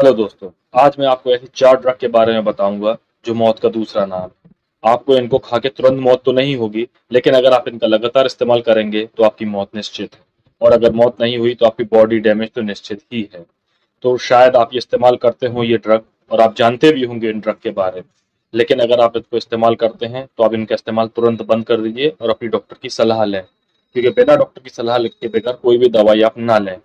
Hello दोस्तों, आज मैं आपको ऐसे चार ड्रग के बारे में बताऊँगा, जो मौत का दूसरा नाम है। आपको इनको खा के तुरंत मौत तो नहीं होगी, लेकिन अगर आप इनका लगातार इस्तेमाल करेंगे तो आपकी मौत निश्चित है। और अगर मौत नहीं हुई तो आपकी बॉडी डैमेज तो निश्चित ही है। तो शायद आप ये इस्तेमाल करते हो ये ड्रग और आप जानते भी होंगे इन ड्रग के बारे में। लेकिन अगर आप इसको इस्तेमाल करते हैं तो आप इनका इस्तेमाल तुरंत बंद कर दीजिए और अपनी डॉक्टर की सलाह लें। क्योंकि बिना डॉक्टर की सलाह के बगैर कोई भी दवाई आप ना लें,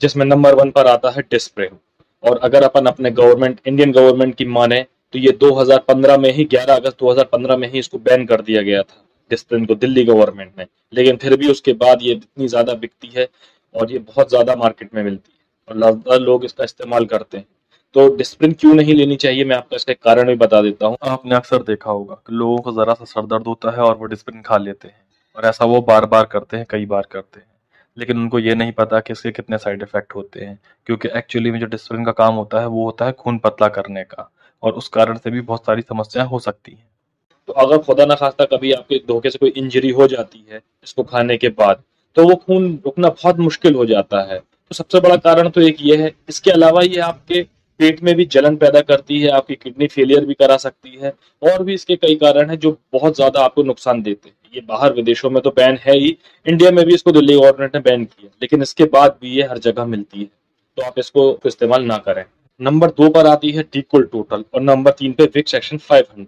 जिसमें नंबर वन पर आता है डिस्प्रिन और अगर अपन अपने गवर्नमेंट इंडियन गवर्नमेंट की माने तो ये 2015 में ही 11 अगस्त 2015 में ही इसको बैन कर दिया गया था डिस्प्लिन को दिल्ली गवर्नमेंट ने। लेकिन फिर भी उसके बाद ये इतनी ज़्यादा बिकती है और ये बहुत ज़्यादा मार्केट में मिलती है और ज़्यादा लोग इसका इस्तेमाल करते हैं। तो डिस्प्लिन क्यों नहीं लेनी चाहिए? मैं आपको इसका कारण भी बता देता हूँ। आपने अक्सर देखा होगा कि लोगों को ज़रा सा सर दर्द होता है और वो डिस्प्लिन खा लेते हैं। और ऐसा वो बार बार करते हैं, कई बार करते हैं। लेकिन उनको ये नहीं पता कि इसके कितने साइड इफ़ेक्ट होते हैं, क्योंकि एक्चुअली में जो डिस्प्लिन का काम होता है, वो होता है खून पतला करने का, और उस कारण से भी बहुत सारी समस्याएँ हो सकती हैं। तो अगर खुदा ना खास्ता कभी आपके धोखे से कोई इंजरी हो जाती है, इसको खाने के बाद तो वो खून रुकना बहुत मुश्किल हो जाता है। तो सबसे बड़ा कारण तो एक ये है, इसके अलावा ये आपके पेट में भी जलन पैदा करती है, आपकी किडनी फेलियर भी करा सकती है, और भी इसके कई कारण हैं जो बहुत ज़्यादा आपको नुकसान देते हैं। ये बाहर विदेशों में तो बैन है ही, इंडिया में भी इसको दिल्ली गवर्नमेंट ने बैन किया, लेकिन इसके बाद भी ये हर जगह मिलती है तो आप इसको इस्तेमाल ना करें। नंबर दो पर आती है डिकोल टोटल, और नंबर तीन पे विक्स एक्शन 500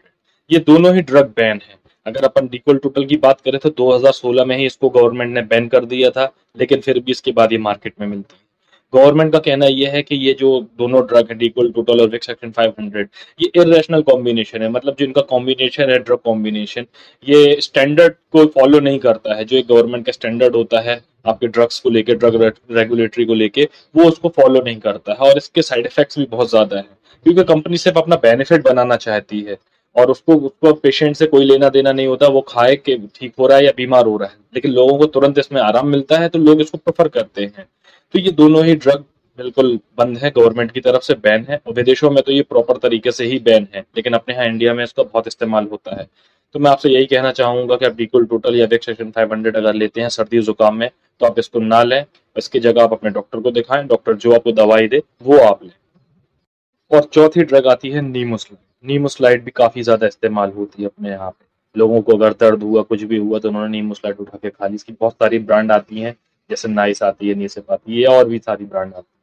ये दोनों ही ड्रग बैन है। अगर अपन डिकोल टोटल की बात करें तो 2016 में ही इसको गवर्नमेंट ने बैन कर दिया था, लेकिन फिर भी इसके बाद ये मार्केट में मिलती है। गवर्नमेंट का कहना यह है कि ये जो दोनों ड्रग है डिकोल टोटल और विक्स एक्शन 500 ये इरेशनल कॉम्बिनेशन है। मतलब जो इनका कॉम्बिनेशन है ड्रग कॉम्बिनेशन ये स्टैंडर्ड को फॉलो नहीं करता है। जो एक गवर्नमेंट का स्टैंडर्ड होता है, आपके ड्रग्स को लेके ड्रग रेगुलेटरी को लेके, वो उसको फॉलो नहीं करता है। और इसके साइड इफेक्ट्स भी बहुत ज़्यादा है। क्योंकि कंपनी सिर्फ़ अपना बेनिफिट बनाना चाहती है। और उसको उसको पेशेंट से कोई लेना देना नहीं होता, वो खाए के ठीक हो रहा है या बीमार हो रहा है। लेकिन लोगों को तुरंत इसमें आराम मिलता है तो लोग इसको प्रेफर करते हैं। तो ये दोनों ही ड्रग बिल्कुल बंद है गवर्नमेंट की तरफ़ से बैन है। और विदेशों में तो ये प्रॉपर तरीके से ही बैन है, लेकिन अपने यहाँ इंडिया में इसका बहुत इस्तेमाल होता है। तो मैं आपसे यही कहना चाहूँगा कि आप डिकुल टोटल या वेक्सेशन फाइव हंड्रेड अगर लेते हैं सर्दी, जुकाम में तो आप इसको ना लें। इसकी जगह आप अपने डॉक्टर को दिखाएँ। डॉक्टर जो आपको दवाई दे, वो आप लें। और चौथी ड्रग आती है नीमोस्लाइड नीमोस्लाइड भी काफ़ी ज़्यादा इस्तेमाल होती है अपने यहाँ पे। लोगों को अगर दर्द हुआ, कुछ भी हुआ तो उन्होंने नीमोस्लाइड उठा के खा ली। इसकी बहुत सारी ब्रांड आती हैं, जैसे नाइस आती है नीसेप आती है और भी सारी ब्रांड आती है।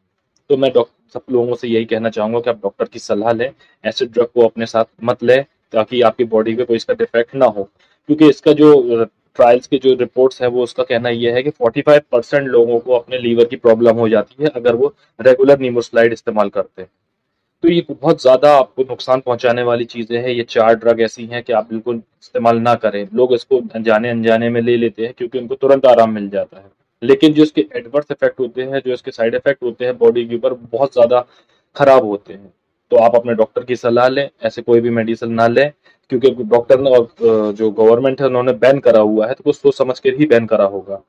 तो मैं डॉक्टर सब लोगों से यही कहना चाहूँगा कि आप डॉक्टर की सलाह लें, ऐसे ड्रग को अपने साथ मत लें, ताकि आपकी बॉडी पे कोई इसका डिफेक्ट ना हो। क्योंकि इसका जो ट्रायल्स के जो रिपोर्ट्स है, वो उसका कहना यह है कि 45 परसेंट लोगों को अपने लीवर की प्रॉब्लम हो जाती है, अगर वो रेगुलर नीमोस्लाइड इस्तेमाल करते हैं। तो ये बहुत ज़्यादा आपको नुकसान पहुँचाने वाली चीज़ें हैं। ये चार ड्रग ऐसी हैं कि आप बिल्कुल इस्तेमाल ना करें। लोग इसको अनजाने अनजाने में ले लेते हैं क्योंकि उनको तुरंत आराम मिल जाता है। लेकिन जो इसके एडवर्स इफ़ेक्ट होते हैं, जो इसके साइड इफ़ेक्ट होते हैं बॉडी के ऊपर बहुत ज़्यादा खराब होते हैं। तो आप अपने डॉक्टर की सलाह लें, ऐसे कोई भी मेडिसिन ना लें, क्योंकि डॉक्टर ने और जो गवर्नमेंट है, उन्होंने बैन करा हुआ है तो कुछ सोच समझ कर ही बैन करा होगा।